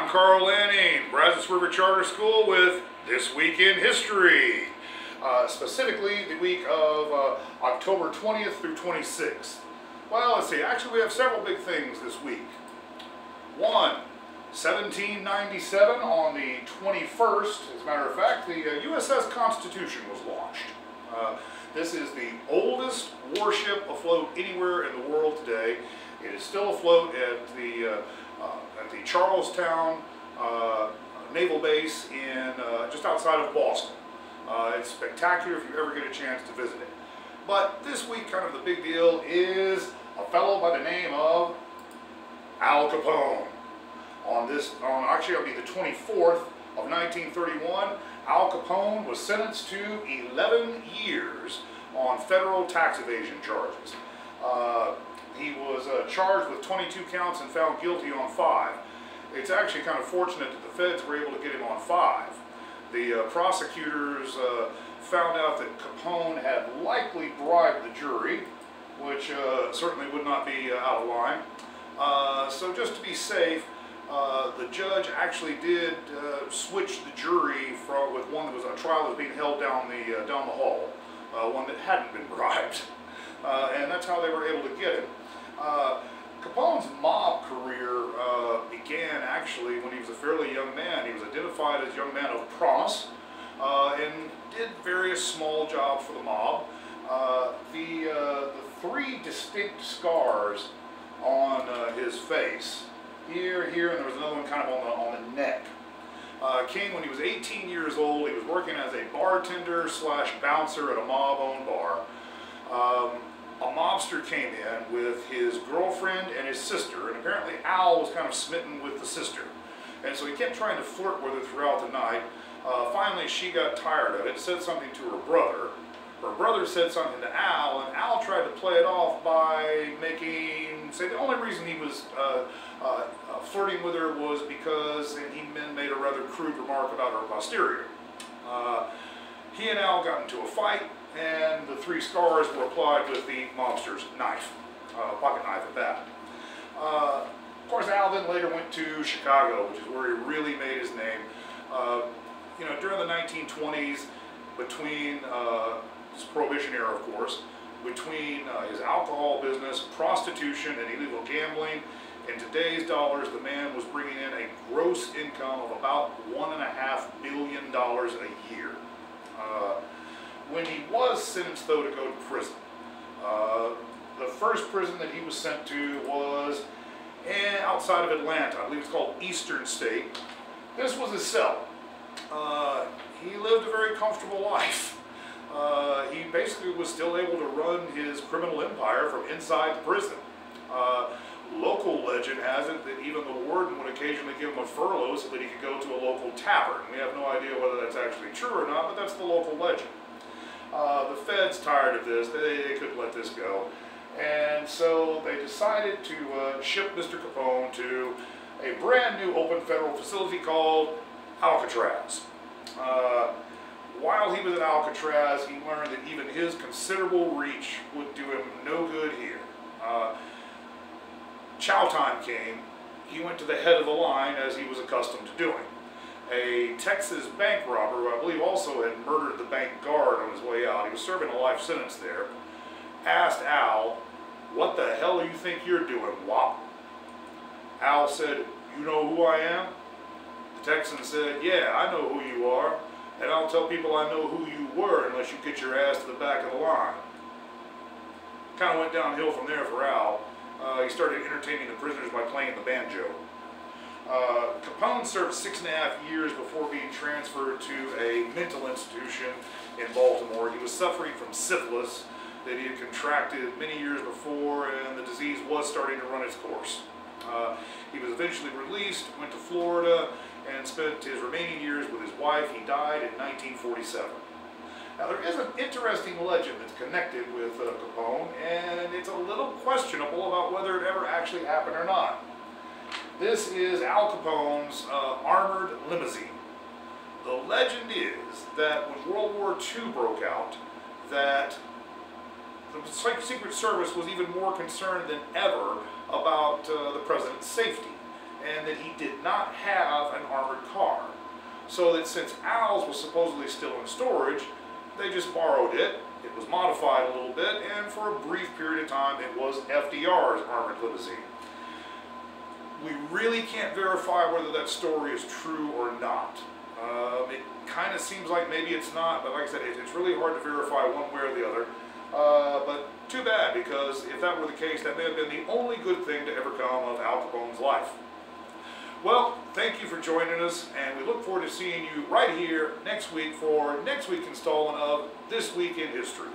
I'm Carl Lanning, Brazos River Charter School with This Week in History. Uh, specifically, the week of uh, October 20th through 26th. Well, let's see, actually we have several big things this week. One, 1797 on the 21st, as a matter of fact, the uh, USS Constitution was launched. Uh, this is the oldest warship afloat anywhere in the world today. It is still afloat at the uh, at the Charlestown uh, Naval Base in uh, just outside of Boston. it's spectacular if you ever get a chance to visit it. But this week, kind of the big deal is a fellow by the name of Al Capone. On this, on actually it'll be the 24th of 1931, Al Capone was sentenced to 11 years on federal tax evasion charges. Uh, he was uh, charged with 22 counts and found guilty on five. It's actually kind of fortunate that the feds were able to get him on five. The uh, prosecutors uh, found out that Capone had likely bribed the jury, which uh, certainly would not be uh, out of line. Uh, so just to be safe, the judge actually did switch the jury from with one that was a trial that was being held down the down the hall, one that hadn't been bribed. Uh, and that's how they were able to get him. Uh, Capone's mob career uh, began actually when he was a fairly young man. He was identified as a young man of promise uh, and did various small jobs for the mob. Uh, the, uh, the three distinct scars on his face, here, here, and there was another one kind of on the, on the neck, uh, came when he was 18 years old. He was working as a bartender slash bouncer at a mob-owned bar. Um, a mobster came in with his girlfriend and his sister, and apparently Al was kind of smitten with the sister. And so he kept trying to flirt with her throughout the night. Uh, finally, she got tired of it, said something to her brother. Her brother said something to Al, and Al tried to play it off by making, say the only reason he was uh, uh, uh flirting with her was because and he made a rather crude remark about her posterior. Uh, he and Al got into a fight and the three scars were applied with the mobster's knife, uh, pocket knife at that. Uh, of course, Al then later went to Chicago, which is where he really made his name. Uh, you know, during the 1920s, between uh, this Prohibition era, of course, between uh, his alcohol business, prostitution, and illegal gambling, in today's dollars, the man was bringing in a gross income of about one and a half billion dollars a year. When he was sentenced, though, to go to prison. Uh, the first prison that he was sent to was eh, outside of Atlanta. I believe it's called Eastern State. This was his cell. Uh, he lived a very comfortable life. Uh, he basically was still able to run his criminal empire from inside the prison. Uh, local legend has it that even the warden would occasionally give him a furlough so that he could go to a local tavern. We have no idea whether that's actually true or not, but that's the local legend. Tired of this. They, they couldn't let this go. And so they decided to uh, ship Mr. Capone to a brand new open federal facility called Alcatraz. Uh, while he was at Alcatraz, he learned that even his considerable reach would do him no good here. Uh, chow time came. He went to the head of the line as he was accustomed to doing a Texas bank robber who I believe also had murdered the bank guard on his way out. He was serving a life sentence there. Asked Al, what the hell do you think you're doing, Wop? Al said, you know who I am? The Texan said, yeah, I know who you are, and I'll tell people I know who you were unless you get your ass to the back of the line. Kind of went downhill from there for Al. Uh, he started entertaining the prisoners by playing the banjo. Capone served six and a half years before being transferred to a mental institution in Baltimore. He was suffering from syphilis that he had contracted many years before, and the disease was starting to run its course. Uh, he was eventually released, went to Florida, and spent his remaining years with his wife. He died in 1947. Now there is an interesting legend that's connected with uh, Capone, and it's a little questionable about whether it ever actually happened or not. This is Al Capone's uh, armored limousine. The legend is that when World War II broke out, that the Secret Service was even more concerned than ever about uh, the president's safety. and that he did not have an armored car. So that since Al's was supposedly still in storage, they just borrowed it. It was modified a little bit, and for a brief period of time, it was FDR's armored limousine. We really can't verify whether that story is true or not. Um, it kind of seems like maybe it's not, but like I said, it, it's really hard to verify one way or the other. Uh, but too bad, because if that were the case, that may have been the only good thing to ever come of Al Capone's life. Well, thank you for joining us, and we look forward to seeing you right here next week for next week's installment of This Week in History.